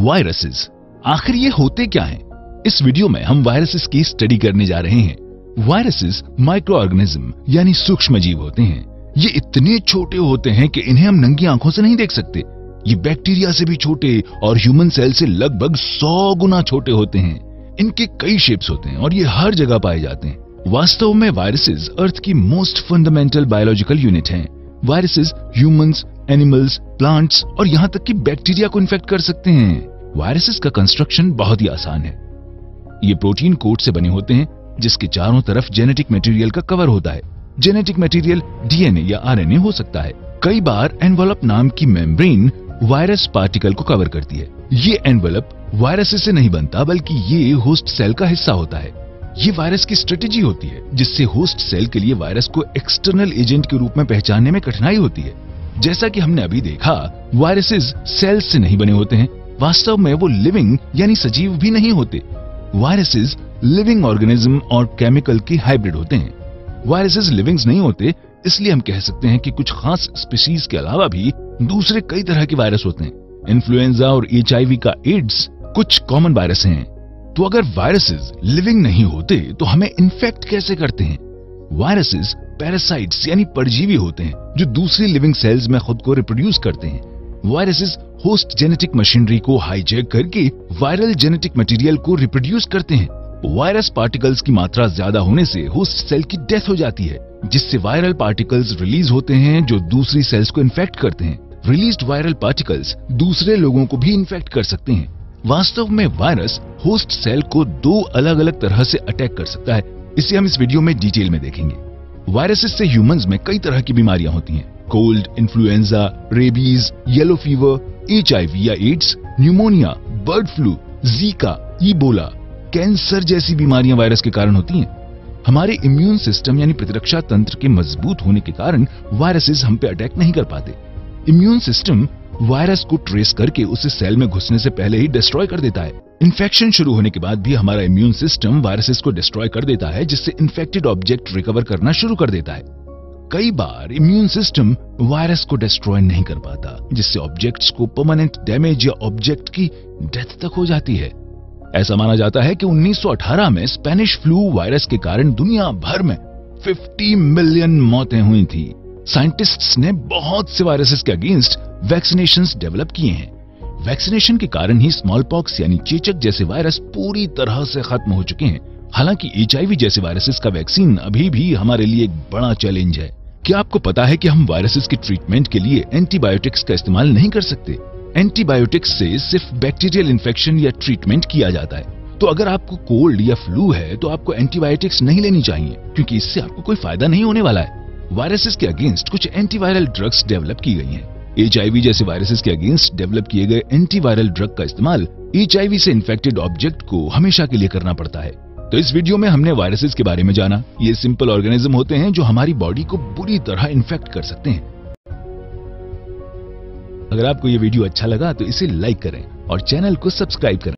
Viruses. आखिर ये होते क्या हैं? इस वीडियो में हम वायरसेस की स्टडी करने जा रहे हैं। वायरसेस माइक्रो ऑर्गेनिज्म यानी सूक्ष्म जीव होते हैं। ये इतने छोटे होते हैं कि इन्हें हम नंगी आँखों से नहीं देख सकते। ये बैक्टीरिया से भी छोटे और ह्यूमन सेल से लगभग सौ गुना छोटे होते हैं। इनके कई शेप्स होते हैं और ये हर जगह पाए जाते हैं। वास्तव में वायरसेस अर्थ की मोस्ट फंडामेंटल बायोलॉजिकल यूनिट हैं। वायरसेस ह्यूमंस एनिमल्स प्लांट्स और यहाँ तक कि बैक्टीरिया को इन्फेक्ट कर सकते हैं। वायरसेस का कंस्ट्रक्शन बहुत ही आसान है। ये प्रोटीन कोट से बने होते हैं, जिसके चारों तरफ़ जेनेटिक मटेरियल का कवर होता है। जेनेटिक मटेरियल डीएनए या आरएनए हो सकता है। कई बार एनवलप नाम की मेम्ब्रेन वायरस पार्टिकल को कवर करती है। ये एनवलप वायरस से नहीं बनता, बल्कि ये होस्ट सेल का हिस्सा होता है। ये वायरस की स्ट्रेटेजी होती है, जिससे होस्ट सेल के लिए वायरस को एक्सटर्नल एजेंट के रूप में पहचानने में कठिनाई होती है। जैसा कि हमने अभी देखा, वायरसेस सेल्स से नहीं बने होते हैं वास्तव में वो लिविंग यानी सजीव भी नहीं होते। वायरसेस लिविंग ऑर्गेनिज्म और केमिकल के हाइब्रिड होते हैं। वायरसेस लिविंग्स नहीं होते, इसलिए हम कह सकते हैं कि कुछ खास स्पीशीज के अलावा भी दूसरे कई तरह के वायरस होते हैं। इन्फ्लुएंजा और एच का एड्स कुछ कॉमन वायरस हैं। तो अगर वायरसेस लिविंग नहीं होते तो हमें इन्फेक्ट कैसे करते हैं? वायरसेस पैरासाइट्स यानी परजीवी होते हैं, जो दूसरी लिविंग सेल्स में खुद को रिप्रोड्यूस करते हैं। वायरसेस होस्ट जेनेटिक मशीनरी को हाईजेक करके वायरल जेनेटिक मटेरियल को रिप्रोड्यूस करते हैं। वायरस पार्टिकल्स की मात्रा ज़्यादा होने से होस्ट सेल की डेथ हो जाती है, जिससे वायरल पार्टिकल्स रिलीज़ होते हैं जो दूसरी सेल्स को इन्फेक्ट करते हैं। रिलीज्ड वायरल पार्टिकल्स दूसरे लोगों को भी इन्फेक्ट कर सकते हैं। वास्तव में वायरस होस्ट सेल को दो अलग अलग तरह से अटैक कर सकता है। इसे हम इस वीडियो में डिटेल में देखेंगे। वायरसेस से ह्यूमंस में कई तरह की बीमारियाँ होती हैं। Cold influenza rabies yellow fever HIV या AIDS pneumonia bird flu Zika Ebola cancer जैसी बीमारियाँ वायरस के कारण होती हैं। हमारे इम्यून सिस्टम यानी प्रतिरक्षा तंत्र के मज़बूत होने के कारण वायरसेस हम पे अटैक नहीं कर पाते। इम्यून सिस्टम वायरस को ट्रेस करके उसे सेल में घुसने से पहले ही डिस्ट्रॉय कर देता है। इन्फेक्शन शुरू होने के बाद भी हमारा इम्यून सिस्टम वायरसेस को डिस्ट्रॉय कर देता है, जिससे इन्फेक्टेड ऑब्जेक्ट रिकवर करना शुरू कर देता है। कई बार इम्यून सिस्टम वायरस को डिस्ट्रॉय नहीं कर पाता, जिससे ऑब्जेक्ट्स को परमानेंट डैमेज या ऑब्जेक्ट की डेथ तक हो जाती है। ऐसा माना जाता है कि 1918 में स्पेनिश फ्लू वायरस के कारण दुनिया भर में 50 मिलियन मौतें हुई थी। साइंटिस्ट्स ने बहुत से वायरसेस के अगेंस्ट वैक्सीनेशन डेवलप किए हैं। वैक्सीनेशन के कारण ही स्मॉल पॉक्स यानी चेचक जैसे वायरस पूरी तरह से खत्म हो चुके हैं। हालाँकि एच जैसे वायरसेस का वैक्सीन अभी भी हमारे लिए एक बड़ा चैलेंज है। क्या आपको पता है कि हम वायरसेस के ट्रीटमेंट के लिए एंटीबायोटिक्स का इस्तेमाल नहीं कर सकते? एंटीबायोटिक्स से सिर्फ़ बैक्टीरियल इन्फेक्शन या ट्रीटमेंट किया जाता है। तो अगर आपको कोल्ड या फ्लू है तो आपको एंटीबायोटिक्स नहीं लेनी चाहिए, क्योंकि इससे आपको कोई फ़ायदा नहीं होने वाला है। वायरसेस के अगेंस्ट कुछ एंटीवायरल ड्रग्स डेवलप की गई हैं। एच जैसे वायरसेस के अगेंस्ट डेवलप किए गए एंटीवायरल ड्रग का इस्तेमाल एच से इन्फेक्टेड ऑब्जेक्ट को हमेशा के लिए करना पड़ता है। तो इस वीडियो में हमने वायरसेस के बारे में जाना। ये सिंपल ऑर्गेनिज्म होते हैं जो हमारी बॉडी को बुरी तरह इन्फेक्ट कर सकते हैं। अगर आपको ये वीडियो अच्छा लगा तो इसे लाइक करें और चैनल को सब्सक्राइब करें।